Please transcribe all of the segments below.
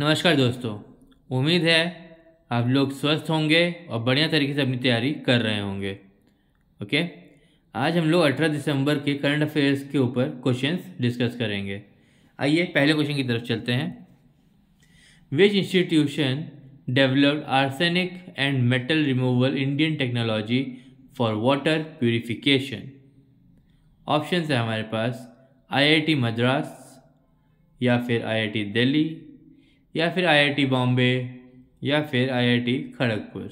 नमस्कार दोस्तों, उम्मीद है आप लोग स्वस्थ होंगे और बढ़िया तरीके से अपनी तैयारी कर रहे होंगे, ओके? आज हम लोग 18 दिसंबर के करंट अफेयर्स के ऊपर क्वेश्चंस डिस्कस करेंगे। आइए पहले क्वेश्चन की तरफ़ चलते हैं। Which institution developed arsenic and metal removal Indian technology for water purification option है हमारे पास आईआईटी मद्रास या फिर आईआईटी दिल्ली या फिर आईआईटी बॉम्बे या फिर आईआईटी खड़गपुर।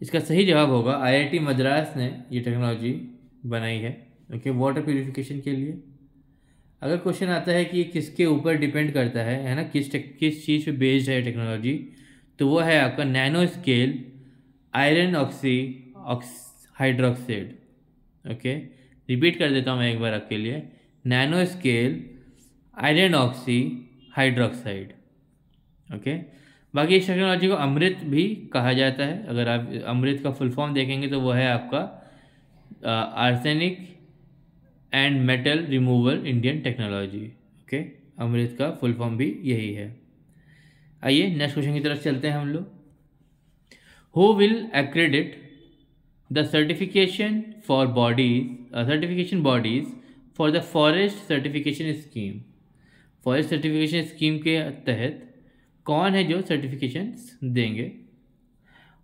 इसका सही जवाब होगा, आईआईटी मद्रास ने ये टेक्नोलॉजी बनाई है, ओके वाटर प्यूरिफिकेशन के लिए। अगर क्वेश्चन आता है कि ये किसके ऊपर डिपेंड करता है है ना, किस किस चीज़ पे बेस्ड है टेक्नोलॉजी तो वो है आपका nano scale iron oxy ox hydroxide okay. Repeat कर देता हूँ मैं एक बार आपके लिए। Nano scale iron oxy hydroxide okay बाकी इस टेक्नोलॉजी को अमृत भी कहा जाता है। अगर आप अमृत का फुल फॉर्म देखेंगे तो वो है आपका arsenic and metal removal Indian technology okay Amrit का फुल फॉर्म भी यही है। आइए नेक्स्ट क्वेश्चन की तरफ़ चलते हैं हम लोग। Who will accredit the certification for bodies certification bodies for the forest certification scheme forest certification scheme के तहत कौन है जो सर्टिफिकेशन देंगे?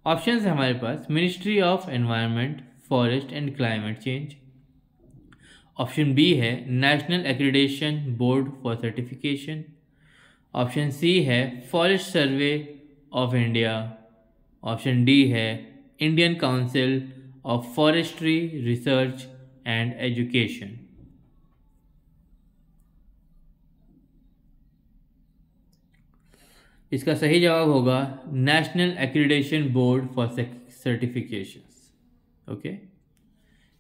ऑप्शन है हमारे पास ministry of environment forest and climate change option B है national accreditation board for certification option C है forest survey of India option D है Indian council of forestry research and education इसका सही जवाब होगा national accreditation board for certification okay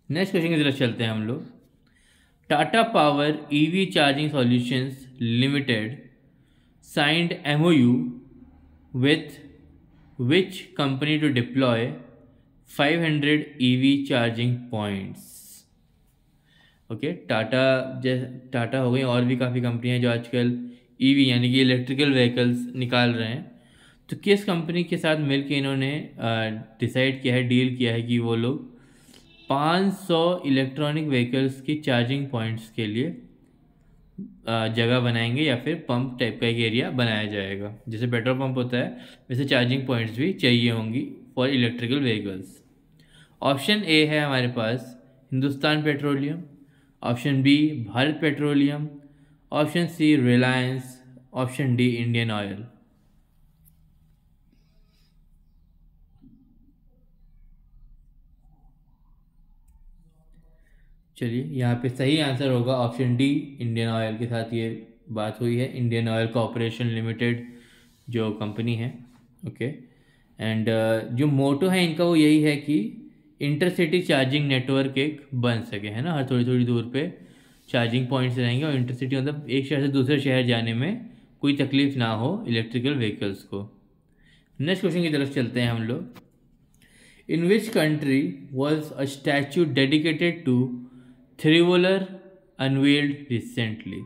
next question की तरफ़ चलते हैं हम लोग. Tata power EV charging solutions limited signed MoU with which company to deploy 500 EV charging points okay Tata जैसे टाटा हो गई, और भी काफ़ी कंपनियाँ जो आजकल ईवी e यानी कि इलेक्ट्रिकल व्हीकल्स निकाल रहे हैं। तो किस कंपनी के साथ मिलकर इन्होंने डिसाइड किया है डील किया है कि वो लोग 500 इलेक्ट्रॉनिक व्हीकल्स की चार्जिंग पॉइंट्स के लिए जगह बनाएँगे या फिर पंप टाइप का एक एरिया बनाया जाएगा। जैसे पेट्रोल पंप होता है, वैसे चार्जिंग पॉइंट्स भी चाहिए होंगी for electrical vehicles option A है हमारे पास, Hindustan Petroleum. Option B Bharat Petroleum. Option C Reliance, option D Indian Oil. चलिए, यहाँ पे सही आंसर होगा ऑप्शन डी इंडियन ऑयल के साथ ये बात हुई है। इंडियन ऑयल कॉरपोरेशन लिमिटेड जो कंपनी है, ओके। एंड जो मोटो है इनका वो यही है कि इंटरसिटी चार्जिंग नेटवर्क एक बन सके, है ना? हर थोड़ी थोड़ी दूर पे। चार्जिंग पॉइंट्स रहेंगे और इंटरसिटी मतलब एक शहर से दूसरे शहर जाने में कोई तकलीफ़ ना हो इलेक्ट्रिकल व्हीकल्स को। नेक्स्ट क्वेश्चन की तरफ़ चलते हैं हम लोग। In which country was a statue dedicated to Thiruvalluvar unveiled recently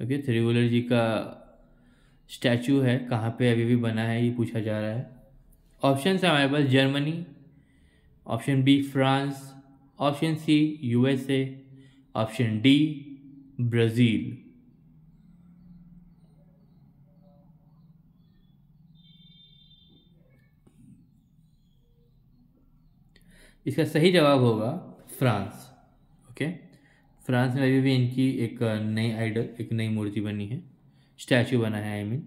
okay Thiruvalluvar ji का स्टैचू है, कहाँ पे अभी भी बना है, ये पूछा जा रहा है। ऑप्शन है हमारे पास Germany option B France option C USA option D, Brazil. इसका सही जवाब होगा फ्रांस, ओके? फ्रांस में अभी भी इनकी एक नई आइडल, एक नई मूर्ति बनी है। स्टैचू बना है आई मीन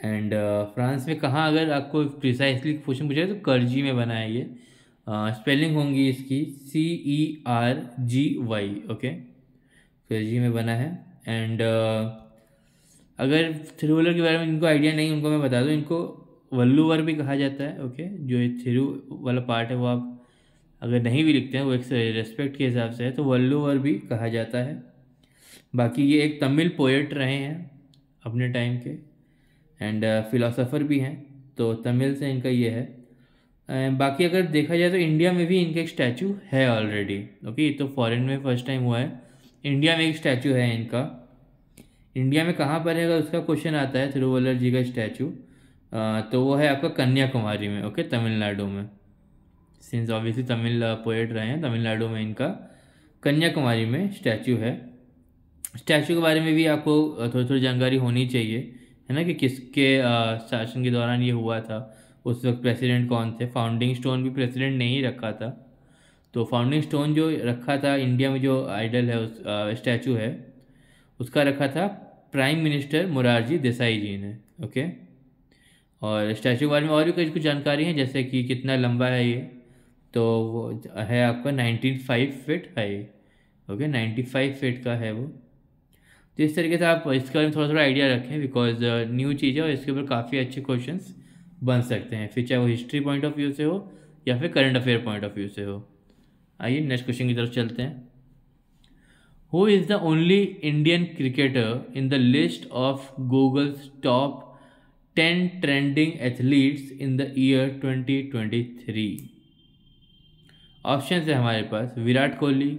एंड फ्रांस में कहाँ अगर आपको प्रिसाइसली क्वेश्चन पूछा तो करजी में बना है ये। स्पेलिंग होंगी इसकी C E R G Y okay जी में बना है। एंड uh, अगर थिरुवलर के बारे में इनको आइडिया नहीं उनको मैं बता दूँ इनको वल्लूवर भी कहा जाता है ओके जो ये थ्रू वाला पार्ट है वो आप अगर नहीं भी लिखते हैं वो एक रेस्पेक्ट के हिसाब से है तो वल्लूवर भी कहा जाता है। बाकी ये एक तमिल पोएट रहे हैं अपने टाइम के। एंड फिलोसोफर भी हैं तो तमिल से इनका ये है। बाकी अगर देखा जाए तो इंडिया में भी इनका एक स्टैचू है ऑलरेडी ओके तो फॉरेन में फ़र्स्ट टाइम हुआ है। इंडिया में एक स्टैचू है इनका। इंडिया में कहाँ पर है? अगर उसका क्वेश्चन आता है थिरुवल्लर जी का स्टैचू तो वो है आपका कन्याकुमारी में ओके तमिलनाडु में। सिंस ऑब्वियसली तमिल पोएट रहे हैं, तमिलनाडु में इनका कन्याकुमारी में स्टैचू है। स्टैचू के बारे में भी आपको थोड़ी थोड़ी जानकारी होनी चाहिए, है ना? कि किसके शासन के दौरान ये हुआ था। उस वक्त प्रेसिडेंट कौन थे? फाउंडिंग स्टोन भी प्रेसिडेंट ने ही रखा था। तो फाउंडिंग स्टोन जो रखा था इंडिया में जो आइडल है, उस स्टैचू है, उसका रखा था प्राइम मिनिस्टर मुरारजी देसाई जी ने ओके और स्टैचू के बारे में और भी कुछ कुछ जानकारी है, जैसे कि कितना लंबा है ये? तो वो है आपका नाइनटीन फाइव फिट है ये ओके नाइन्टी फाइव फिट का है वो। तो इस तरीके से आप इसके बारे में थोड़ा थोड़ा आइडिया रखें बिकॉज़ न्यू चीज़ है और इसके ऊपर काफ़ी अच्छे क्वेश्चन बन सकते हैं। फिर चाहे वो हिस्ट्री पॉइंट ऑफ़ व्यू से हो या फिर current affair point of view से हो। आइए नेक्स्ट क्वेश्चन की तरफ़ चलते हैं। Who is the only Indian cricketer in the list of Google's top ten trending athletes in the year twenty twenty three option है हमारे पास। विराट कोहली,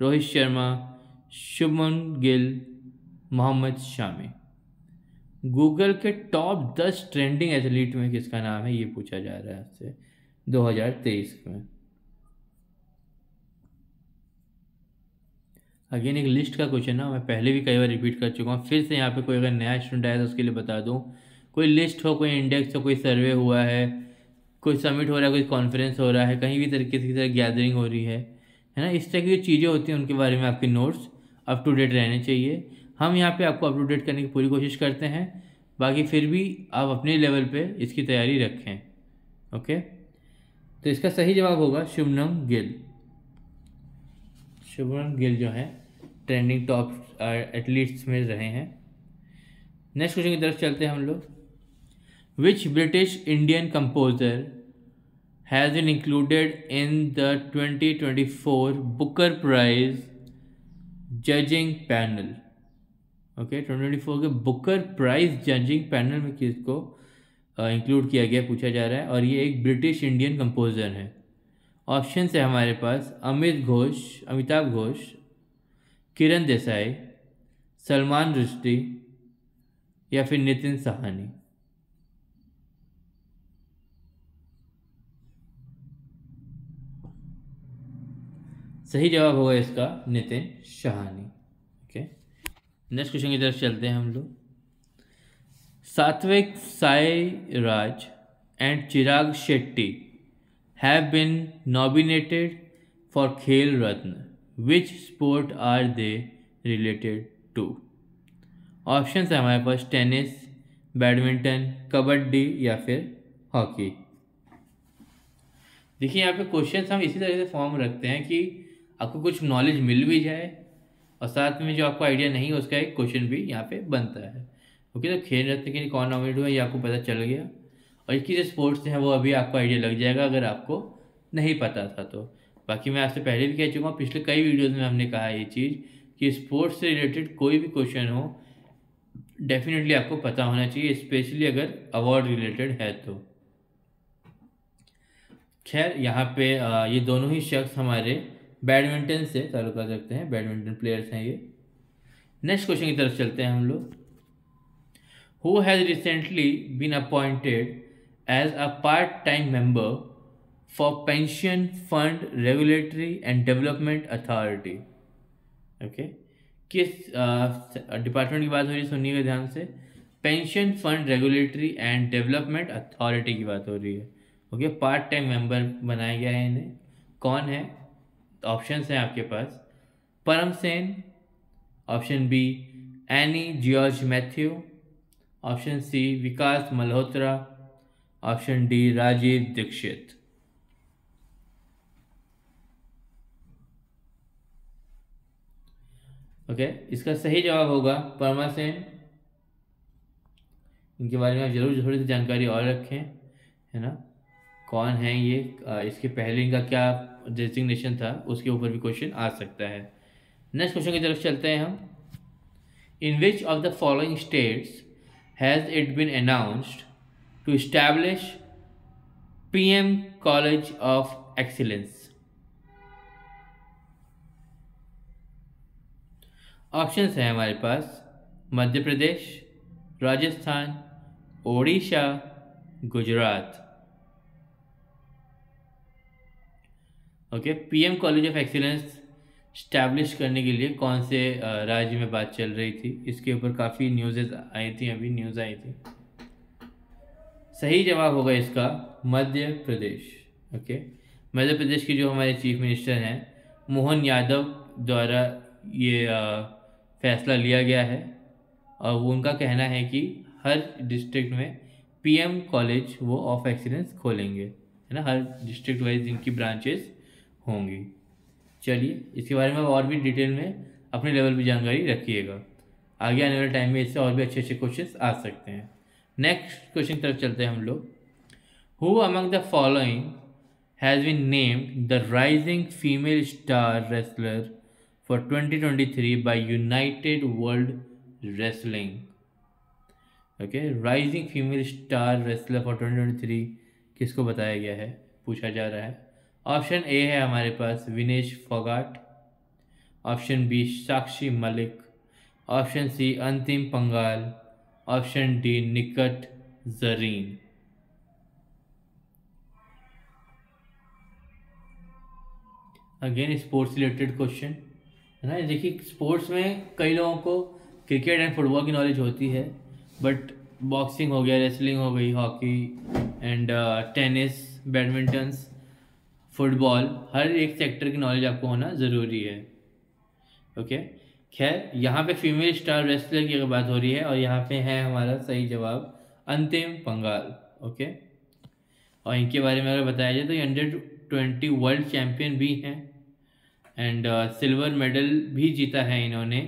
रोहित शर्मा, शुभमन गिल, मोहम्मद शामी। गूगल के टॉप दस ट्रेंडिंग एथलीट में किसका नाम है, ये पूछा जा रहा है आपसे 2023 में। अगेन एक लिस्ट का क्वेश्चन ना मैं पहले भी कई बार रिपीट कर चुका हूँ, फिर से यहाँ पे कोई अगर नया स्टूडेंट आया तो उसके लिए बता दूँ। कोई लिस्ट हो, कोई इंडेक्स हो, कोई सर्वे हुआ है, कोई समिट हो रहा है, कोई कॉन्फ्रेंस हो रहा है, कहीं भी तरीके की तरह गैदरिंग हो रही है है ना? इस तरह की जो चीज़ें होती हैं, उनके बारे में आपके नोट्स अप टू डेट रहने चाहिए। हम यहाँ पे आपको अप टू डेट करने की पूरी कोशिश करते हैं। बाकी फिर भी आप अपने लेवल पे इसकी तैयारी रखें। ओके तो इसका सही जवाब होगा शुभनम गिल। शुभनम गिल जो है ट्रेंडिंग टॉप एथलीट्स में रहे हैं। नेक्स्ट क्वेश्चन की तरफ़ चलते हैं हम लोग। Which British Indian composer has been included in the 2024 Booker prize judging panel okay twenty twenty four के बुकर प्राइज जजिंग पैनल में किसको इंक्लूड किया गया, पूछा जा रहा है, और ये एक ब्रिटिश इंडियन कंपोज़र है। ऑप्शन है हमारे पास अमित घोष अमिताभ घोष किरण देसाई सलमान रुश्दी या फिर नितिन सहानी सही जवाब होगा इसका नितिन शहानी नेक्स्ट क्वेश्चन की तरफ़ चलते हैं हम लोग। Satwik Sai Raj and Chirag Shetty have been nominated for Khel Ratna. Which sport are they related to option है हमारे पास टेनिस बैडमिंटन कबड्डी या फिर हॉकी देखिए यहाँ पे क्वेश्चन हम इसी तरह से फॉर्म रखते हैं कि आपको कुछ नॉलेज मिल भी जाए और साथ में जो आपको आइडिया नहीं है, उसका एक क्वेश्चन भी यहाँ पे बनता है। ओके तो खेल रत्न के लिए कौन नॉमिनेट हुआ ये आपको पता चल गया। और इसकी जो स्पोर्ट्स हैं, वो अभी आपको आइडिया लग जाएगा, अगर आपको नहीं पता था तो। बाकी मैं आपसे पहले भी कह चुका हूँ, पिछले कई वीडियोज़ में हमने कहा ये चीज़ कि स्पोर्ट्स से रिलेटेड कोई भी क्वेश्चन हो डेफिनेटली आपको पता होना चाहिए स्पेशली अगर अवार्ड रिलेटेड है तो। खैर, यहाँ पे ये दोनों ही शख्स हमारे बैडमिंटन से चालू कर सकते हैं, बैडमिंटन प्लेयर्स हैं ये। नेक्स्ट क्वेश्चन की तरफ़ चलते हैं हम लोग। Who has recently been appointed as a part time member for pension fund regulatory and development authority okay किस डिपार्टमेंट की बात हो रही है सुनिएगा ध्यान से। Pension fund regulatory and development authority की बात हो रही है। ओके पार्ट टाइम मेंबर बनाया गया है इन्हें। कौन है? ऑप्शन हैं आपके पास। Param Sen option B Annie George Mathew option C Vikas Malhotra option D Rajiv Dixit. Okay okay, इसका सही जवाब होगा परमा सेन। इनके बारे में आप ज़रूर थोड़ी सी जानकारी और रखें है ना? कौन है ये? इसके पहले इनका क्या डेजिग्नेशन था, उसके ऊपर भी क्वेश्चन आ सकता है। नेक्स्ट क्वेश्चन की तरफ़ चलते हैं हम। In which of the following states has it been announced to establish P M college of excellence options हैं हमारे पास, Madhya Pradesh, Rajasthan, Odisha, Gujarat. Okay PM college of excellence establish करने के लिए कौन से राज्य में बात चल रही थी? इसके ऊपर काफ़ी न्यूज़ आई थी, अभी न्यूज़ आई थी। सही जवाब होगा इसका मध्य प्रदेश। ओके मध्य प्रदेश के जो हमारे चीफ मिनिस्टर हैं, मोहन यादव द्वारा ये फैसला लिया गया है और वो उनका कहना है कि हर डिस्ट्रिक्ट में पीएम कॉलेज वो ऑफ़ एक्सीलेंस खोलेंगे। है ना? हर डिस्ट्रिक्ट वाइज इनकी ब्रांचेस होंगी। चलिए, इसके बारे में और भी डिटेल में अपने लेवल पर जानकारी रखिएगा। आगे आने वाले टाइम में इससे और भी अच्छे अच्छे क्वेश्चन आ सकते हैं। नेक्स्ट क्वेश्चन की तरफ़ चलते हैं हम लोग। Who among the following has been named the rising female star wrestler for 2023 by United World Wrestling okay rising female star wrestler for 2023 किसको बताया गया है? पूछा जा रहा है। ऑप्शन ए है हमारे पास Vinesh Phogat, option B Sakshi Malik, option C Antim Panghal, option D Nikhat Zareen. Again sports related question है ना? देखिए स्पोर्ट्स में कई लोगों को क्रिकेट एंड फुटबॉल की नॉलेज होती है बट बॉक्सिंग हो गया रेसलिंग हो गई hockey and tennis badmintons football, हर एक सेक्टर की नॉलेज आपको होना ज़रूरी है। ओके खैर, यहाँ पे फीमेल स्टार रेसलर की बात हो रही है और यहाँ पे है हमारा सही जवाब अंतिम पंगाल ओके और इनके बारे में अगर बताया जाए तो ये अंडर ट्वेंटी वर्ल्ड चैम्पियन भी हैं एंड सिल्वर मेडल भी जीता है इन्होंने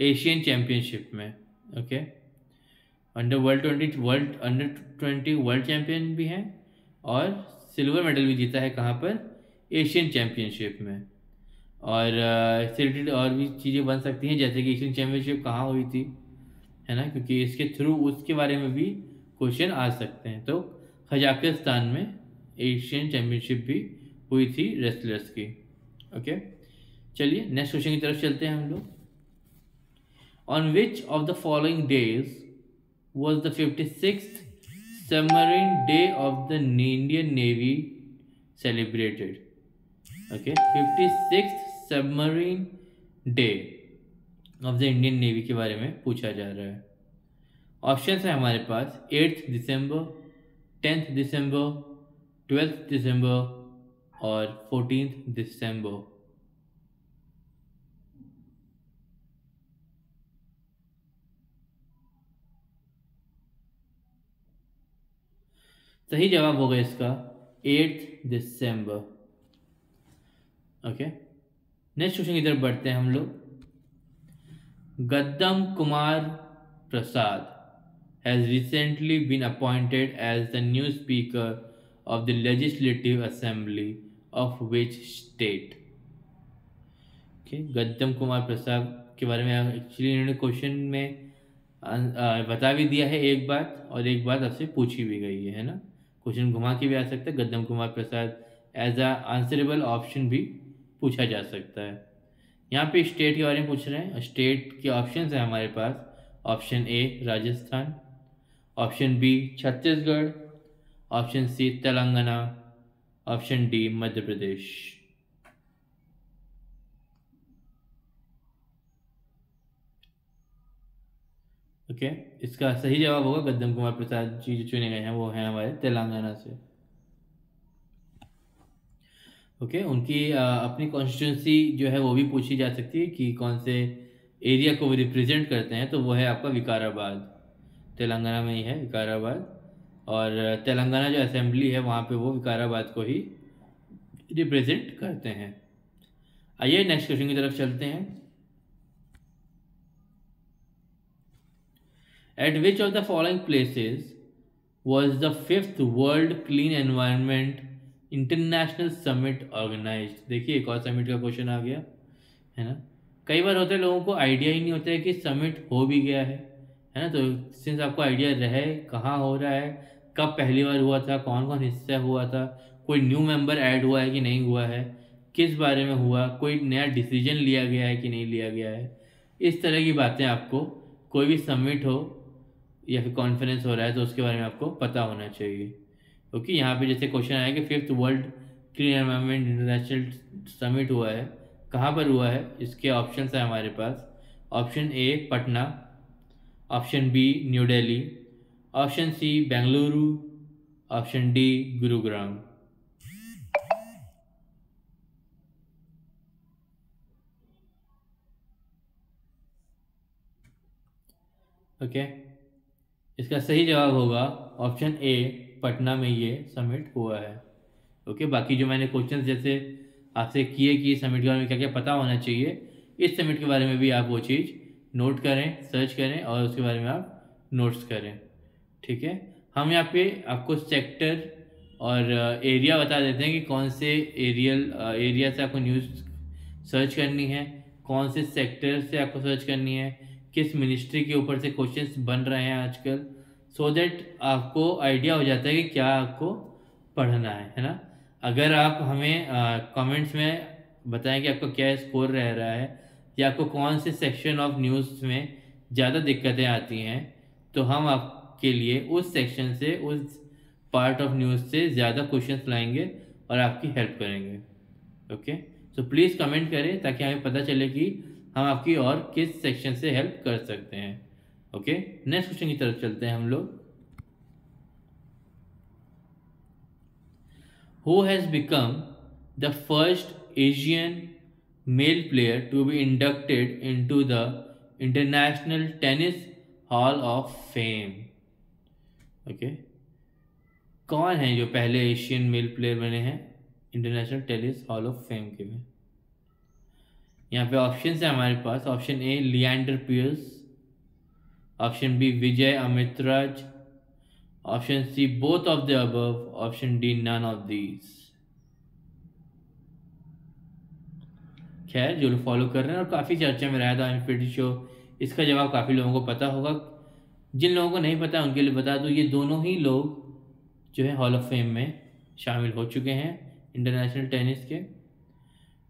एशियन चैम्पियनशिप में। Okay under world twenty world under twenty world champion भी हैं और सिल्वर मेडल भी जीता है कहाँ पर? एशियन चैम्पियनशिप में। और इससे रिलेटेड और भी चीज़ें बन सकती हैं, जैसे कि एशियन चैम्पियनशिप कहाँ हुई थी, है ना? क्योंकि इसके थ्रू उसके बारे में भी क्वेश्चन आ सकते हैं। तो कजाकिस्तान में एशियन चैम्पियनशिप भी हुई थी रेसलर्स की। ओके चलिए नेक्स्ट क्वेश्चन की तरफ़ चलते हैं हम लोग। On which of the following days was the fifty six submarine day of the indian navy celebrated. Okay 56th submarine day of the Indian Navy के बारे में पूछा जा रहा है। ऑप्शन है हमारे पास eighth December tenth December twelfth December और फोर्टीन दिसंबर सही जवाब होगा इसका eighth December okay next question तरफ़ बढ़ते हैं हम लोग। Gaddam Kumar Prasad has recently been appointed as the new speaker of the legislative assembly of which state okay Gaddam Kumar Prasad के बारे में एक्चुअली इन्होंने क्वेश्चन में बता भी दिया है एक बात और एक बात आपसे पूछी भी गई है ना? क्वेश्चन घुमा के भी आ सकता है, Gaddam Kumar Prasad as a answerable option भी पूछा जा सकता है। यहाँ पे स्टेट के बारे में पूछ रहे हैं। स्टेट के ऑप्शन है हमारे पास। Option A Rajasthan. Option B Chhattisgarh. Option C Telangana. Option D Madhya Pradesh. Okay? इसका सही जवाब होगा गद्दम कुमार प्रसाद जी जो चुने गए हैं वो हैं हमारे तेलंगाना से। ओके? उनकी आ, अपनी कॉन्स्टिट्यूंसी जो है वो भी पूछी जा सकती है कि कौन से एरिया को वो रिप्रेजेंट करते हैं तो वो है आपका विकाराबाद। तेलंगाना में ही है विकाराबाद। और तेलंगाना जो असेंबली है वहाँ पे वो विकाराबाद को ही रिप्रेजेंट करते हैं। आइए नेक्स्ट क्वेश्चन की तरफ़ चलते हैं। At which of the following places was the fifth World Clean Environment international summit organize देखिए एक और समिट का क्वेश्चन आ गया, है ना? कई बार होते हैं लोगों को आइडिया ही नहीं होता है कि समिट हो भी गया है है ना? तो सिंस आपको आइडिया रहे, कहाँ हो रहा है, कब पहली बार हुआ था कौन कौन हिस्सा हुआ था, कोई न्यू मेंबर ऐड हुआ है कि नहीं हुआ है, किस बारे में हुआ, कोई नया डिसीज़न लिया गया है कि नहीं लिया गया है, इस तरह की बातें आपको कोई भी सबमिट हो या फिर कॉन्फ्रेंस हो रहा है तो उसके बारे में आपको पता होना चाहिए। क्योंकि यहाँ पे जैसे क्वेश्चन आया कि fifth world clean environment international summit हुआ है। कहाँ पर हुआ है? इसके ऑप्शन है हमारे पास। Option A Patna. Option B new Delhi option C Bengaluru option D Gurugram okay इसका सही जवाब होगा ऑप्शन ए पटना में ये समिट हुआ है। ओके बाकी जो मैंने क्वेश्चंस जैसे आपसे किए कि समिट के बारे में क्या क्या पता होना चाहिए, इस समिट के बारे में भी आप वो चीज़ नोट करें सर्च करें और उसके बारे में आप नोट्स करें। ठीक है? हम यहाँ पे आपको सेक्टर और एरिया बता देते हैं कि कौन से एरियल एरिया से आपको न्यूज़ सर्च करनी है, कौन से सेक्टर से आपको सर्च करनी है किस मिनिस्ट्री के ऊपर से क्वेश्चंस बन रहे हैं आजकल सो so दैट आपको आइडिया हो जाता है कि क्या आपको पढ़ना है है ना? अगर आप हमें कमेंट्स में बताएँ कि आपका क्या स्कोर रह रहा है, या आपको कौन से सेक्शन ऑफ़ न्यूज़ में ज़्यादा दिक्कतें आती हैं तो हम आपके लिए उस सेक्शन से, उस पार्ट ऑफ़ न्यूज़ से ज़्यादा क्वेश्चंस लाएँगे और आपकी हेल्प करेंगे ओके सो प्लीज़ कमेंट करें ताकि हमें पता चले कि हम आपकी और किस सेक्शन से हेल्प कर सकते हैं? ओके नेक्स्ट क्वेश्चन की तरफ़ चलते हैं हम लोग। Who has become the first Asian male player to be inducted into the International Tennis Hall of Fame okay कौन है जो पहले एशियन मेल प्लेयर बने हैं? International Tennis Hall of Fame के? में यहाँ पे ऑप्शन है हमारे पास। Option A Leander Paes option B Vijay Amritraj option C both of the above option D none of these खैर, जो लोग फॉलो कर रहे हैं और काफ़ी चर्चा में रहा था आई एम शो इसका जवाब काफ़ी लोगों को पता होगा। जिन लोगों को नहीं पता उनके लिए बता दूँ, ये दोनों ही लोग जो है हॉल ऑफ़ फेम में शामिल हो चुके हैं इंटरनेशनल टेनिस के।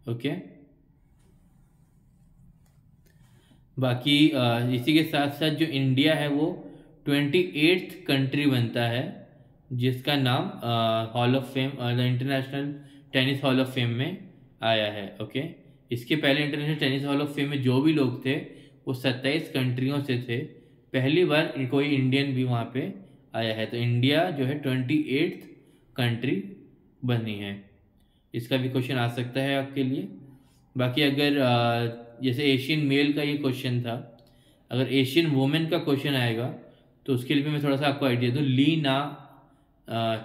Okay okay? बाकी इसी के साथ साथ जो इंडिया है वो ट्वेंटी एट्थ कंट्री बनता है, जिसका नाम Hall of Fame the International Tennis Hall of Fame में आया है ओके इसके पहले International Tennis Hall of Fame में जो भी लोग थे, वो सत्ताईस कंट्रियों से थे। पहली बार कोई इंडियन भी वहाँ पे आया है तो इंडिया जो है ट्वेंटी एट्थ कंट्री बनी है। इसका भी क्वेश्चन आ सकता है आपके लिए। बाकी अगर जैसे एशियन मेल का ये क्वेश्चन था। अगर एशियन वुमेन का क्वेश्चन आएगा तो उसके लिए भी मैं थोड़ा सा आपको आइडिया दूँ। ली ना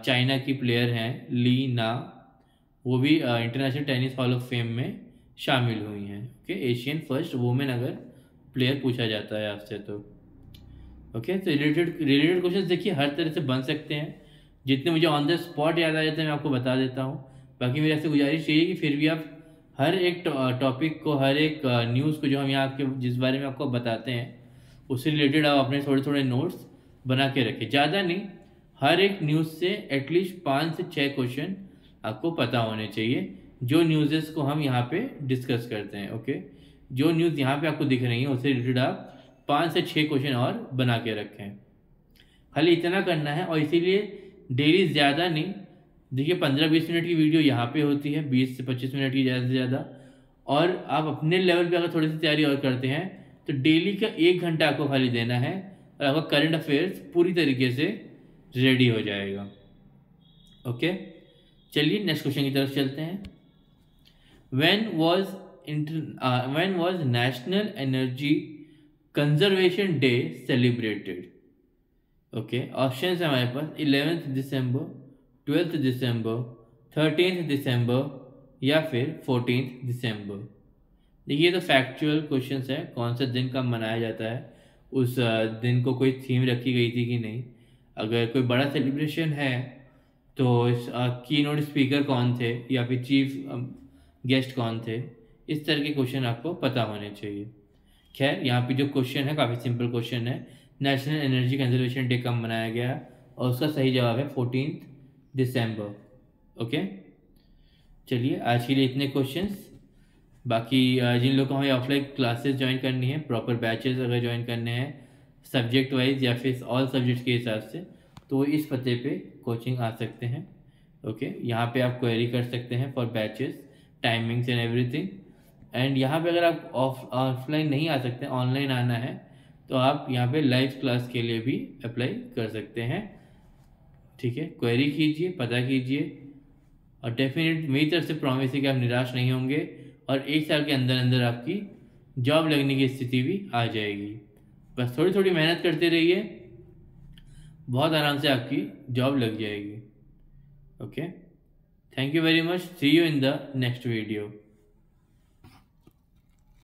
चाइना की प्लेयर हैं। ली ना वो भी International Tennis Hall of Fame में शामिल हुई हैं। ओके एशियन फ़र्स्ट वुमेन अगर प्लेयर पूछा जाता है आपसे तो। ओके तो रिलेटेड रिलेटेड क्वेश्चन देखिए, हर तरह से बन सकते हैं। जितने मुझे ऑन द स्पॉट याद आ जाते हैं, मैं आपको बता देता हूँ। बाकी मेरी ऐसे गुजारिश चाहिए कि फिर भी आप हर एक टॉपिक को, हर एक न्यूज़ को जो हम यहाँ आपके जिस बारे में आपको बताते हैं, उससे रिलेटेड आप अपने थोड़े थोड़े नोट्स बना के रखें। ज़्यादा नहीं, हर एक न्यूज़ से एटलीस्ट पाँच से छः क्वेश्चन आपको पता होने चाहिए, जो न्यूज़ेस को हम यहाँ पे डिस्कस करते हैं ओके जो न्यूज़ यहाँ पे आपको दिख रही है, उससे रिलेटेड आप पाँच से छः क्वेश्चन और बना के रखें। खाली इतना करना है और इसीलिए डेली ज़्यादा नहीं देखिए, पंद्रह बीस मिनट की वीडियो यहाँ पे होती है, बीस से पच्चीस मिनट की ज़्यादा से ज़्यादा। और आप अपने लेवल पे अगर थोड़ी सी तैयारी और करते हैं तो डेली का एक घंटा आपको खाली देना है और आपका करंट अफेयर्स पूरी तरीके से रेडी हो जाएगा। ओके चलिए नेक्स्ट क्वेश्चन की तरफ़ चलते हैं। When was inter when was national energy conservation day celebrated okay option है हमारे पास eleventh December twelfth December thirteen December या फिर फोर्टीन दिसंबर। देखिए तो फैक्चुअल क्वेश्चन है, कौन सा दिन कब मनाया जाता है, उस दिन को कोई थीम रखी गई थी कि नहीं। अगर कोई बड़ा सेलिब्रेशन है तो की नोट स्पीकर कौन थे, या फिर चीफ गेस्ट कौन थे, इस तरह के क्वेश्चन आपको पता होने चाहिए। खैर, यहाँ पे जो क्वेश्चन है, काफ़ी सिंपल क्वेश्चन है। नेशनल एनर्जी कंजर्वेशन डे कब मनाया गया और उसका सही जवाब है फोर्टीन दिसंबर ओके चलिए, आज के लिए इतने क्वेश्चंस बाकी जिन लोगों को हमें ऑफलाइन क्लासेस ज्वाइन करनी है प्रॉपर बैचेस अगर ज्वाइन करने हैं सब्जेक्ट वाइज या फिर ऑल सब्जेक्ट के हिसाब से तो इस पते पे कोचिंग आ सकते हैं ओके यहाँ पे आप क्वेरी कर सकते हैं for batches timings and everything and यहाँ पे अगर आप ऑफ़ ऑफलाइन नहीं आ सकते ऑनलाइन आना है तो आप यहाँ पे लाइव क्लास के लिए भी अप्लाई कर सकते हैं. ठीक है? क्वेरी कीजिए, पता कीजिए। और डेफिनेट मेरी तरफ़ से प्रॉमिस है कि आप निराश नहीं होंगे और एक साल के अंदर अंदर आपकी जॉब लगने की स्थिति भी आ जाएगी। बस थोड़ी थोड़ी मेहनत करते रहिए। बहुत आराम से आपकी जॉब लग जाएगी। Okay thank you very much see you in the next video